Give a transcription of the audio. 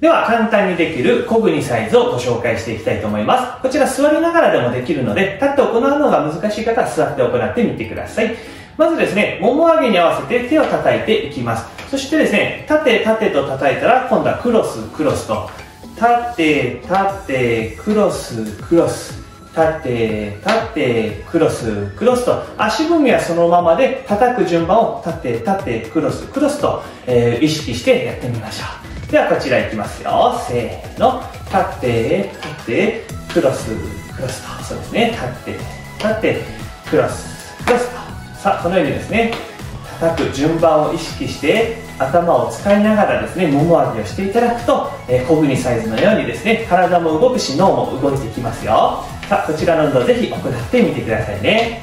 では簡単にできる小国サイズをご紹介していきたいと思います。こちら座りながらでもできるので立って行うのが難しい方は座って行ってみてください。まずですねもも上げに合わせて手を叩いていきます。そしてですね縦縦と叩いたら今度はクロスクロスと。縦縦クロスクロス。縦縦クロスクロスと。足踏みはそのままで叩く順番を縦縦クロスクロスと、えー、意識してやってみましょう。ではこちらいきますよ。せーの。縦縦クロス。クロスとそうですね。縦縦クロス。クロスとさあこのようにですね。叩く順番を意識して頭を使いながらですねもも上げをしていただくと、えー、小国サイズのようにですね体も動くし脳も動いていきますよ。さあこちらの運動ぜひ行ってみてくださいね。